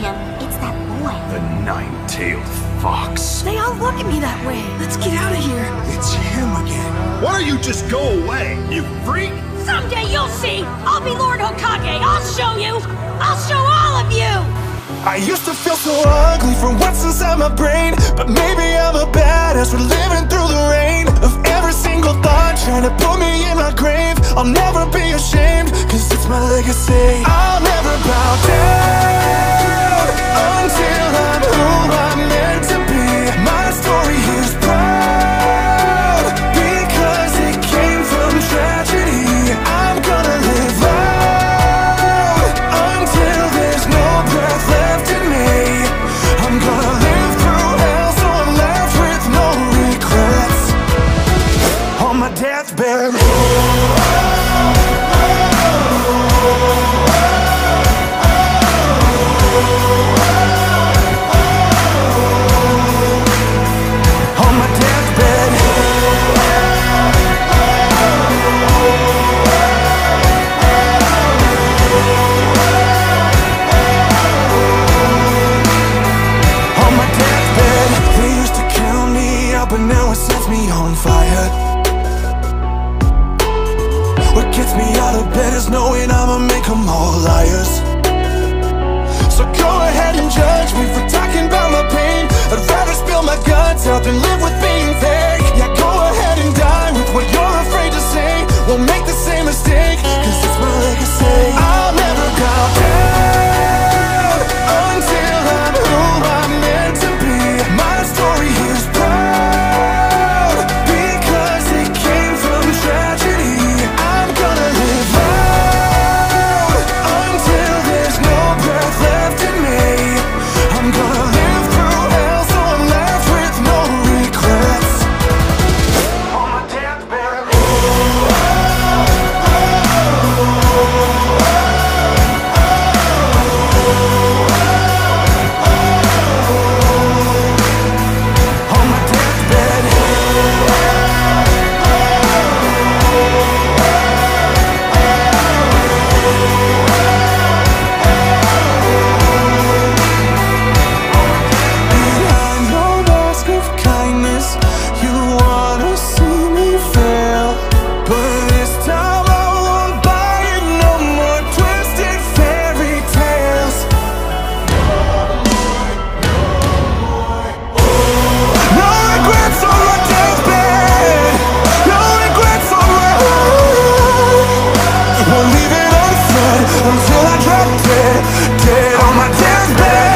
him. It's that boy. The nine-tailed fox. They all look at me that way. Let's get out of here. It's him again. Why don't you just go away, you freak? Someday you'll see. I'll be Lord Hokage. I'll show you. I'll show all of you. I used to feel so ugly from what's inside my brain But maybe I'm a badass for living through the rain Of every single thought trying to put me in my grave I'll never be ashamed, cause it's my legacy I'll never bow down that's. On my deathbed. On my deathbed. They used to me out, but now it sets me on fire. Just knowing I'ma make them all until I drop dead, dead. On my deathbed